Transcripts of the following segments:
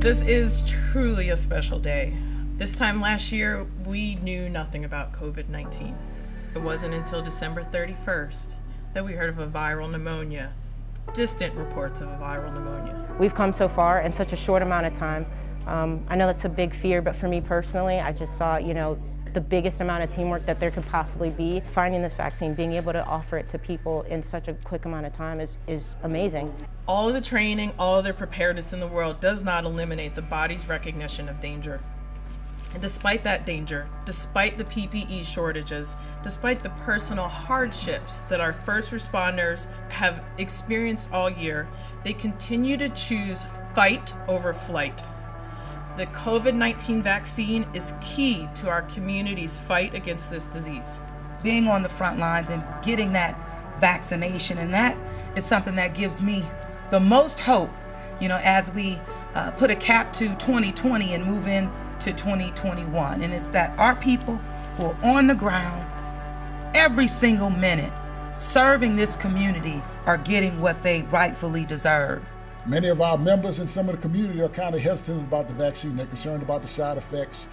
This is truly a special day. This time last year, we knew nothing about COVID 19. It wasn't until December 31st that we heard of a viral pneumonia, distant reports of a viral pneumonia. We've come so far in such a short amount of time. Um, I know that's a big fear, but for me personally, I just saw, you know, the biggest amount of teamwork that there could possibly be. Finding this vaccine, being able to offer it to people in such a quick amount of time is, is amazing. All of the training, all of the preparedness in the world does not eliminate the body's recognition of danger. And despite that danger, despite the PPE shortages, despite the personal hardships that our first responders have experienced all year, they continue to choose fight over flight. The COVID 19 vaccine is key to our community's fight against this disease. Being on the front lines and getting that vaccination, and that is something that gives me the most hope, you know, as we uh, put a cap to 2020 and move in to 2021. And it's that our people who are on the ground every single minute serving this community are getting what they rightfully deserve. Many of our members and some of the community are kind of hesitant about the vaccine. They're concerned about the side effects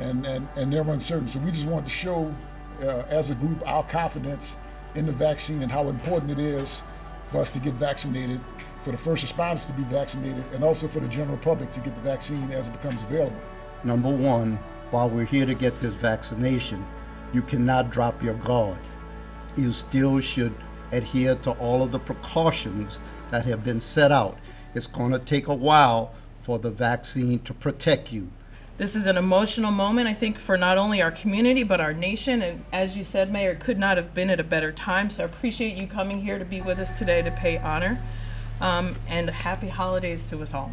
and, and, and they're uncertain. So we just want to show, uh, as a group, our confidence in the vaccine and how important it is for us to get vaccinated, for the first responders to be vaccinated, and also for the general public to get the vaccine as it becomes available. Number one, while we're here to get this vaccination, you cannot drop your guard. You still should adhere to all of the precautions that have been set out. It's going to take a while for the vaccine to protect you. This is an emotional moment, I think, for not only our community, but our nation. And as you said, Mayor, it could not have been at a better time. So I appreciate you coming here to be with us today to pay honor. Um, and happy holidays to us all.